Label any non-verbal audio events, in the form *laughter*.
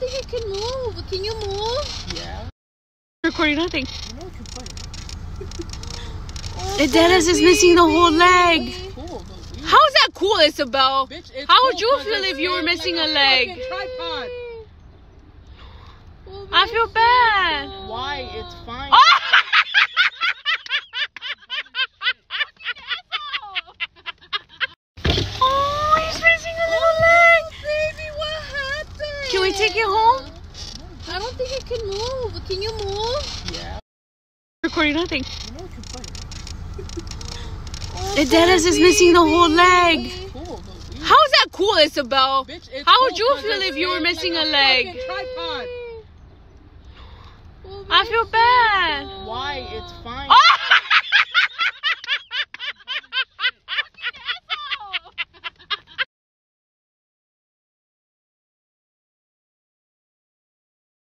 think it can move. Can you move? Yeah. Recording nothing. You know it can fight. Oh, The Dennis is missing the whole leg. Cool. How is that cool, Isabel? Bitch, it's How would cool you 'cause feel if you were like missing a leg? Tripod. I feel bad. Why? It's fine. Oh, he's missing a little leg. Baby, what happened? Can we take it home? I don't think it can move. Can you move? Yeah. Recording nothing. You know it can fight. *laughs* Oh, The Dennis is missing the whole leg. Cool. How is that cool, Isabel? Bitch, it's How cool would you 'cause feel if you were like missing a leg? Tripod. Oh, I feel bad. Why? It's fine. Oh!